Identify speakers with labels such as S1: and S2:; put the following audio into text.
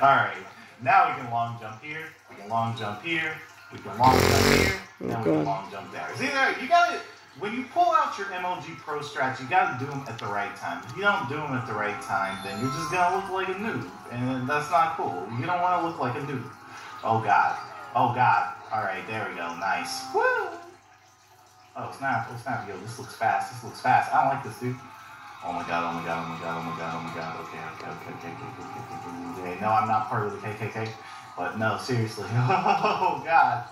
S1: Alright, now we can long jump here, we can long jump here, we can long jump here,
S2: Oh,
S1: we can long jump there. See there, you gotta, when you pull out your MLG Pro strats, you gotta do them at the right time. If you don't do them at the right time, then you're just gonna look like a noob, and that's not cool. You don't wanna look like a noob. Oh god, oh god. Alright, there we go, nice. Woo! Oh snap, oh snap, yo, this looks fast, this looks fast. I don't like this, dude. Oh my god, oh my god, oh my god, No, I'm not part of the KKK. But no, seriously. Oh god.